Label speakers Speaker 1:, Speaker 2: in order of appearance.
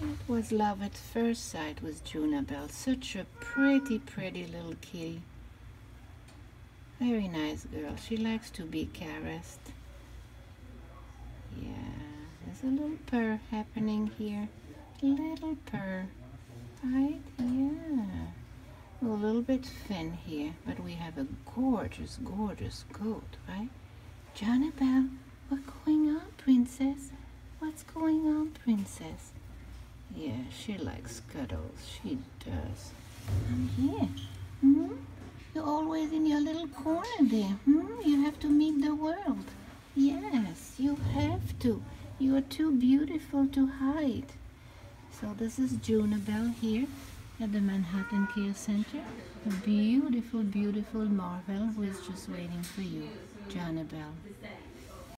Speaker 1: It was love at first sight with Junabell. Such a pretty, pretty little kitty. Very nice girl. She likes to be caressed. Yeah, there's a little purr happening here. Little purr. Right? Yeah. A little bit thin here, but we have a gorgeous, gorgeous coat, right? Junabell, what's going on, princess? What's going on, princess? Yeah, she likes cuddles. She does. I'm here. Hmm? You're always in your little corner there. Hmm? You have to meet the world. Yes, you have to. You are too beautiful to hide. So this is Junabell here at the Manhattan Care Center. A beautiful, beautiful Marvel who is just waiting for you, Junabell.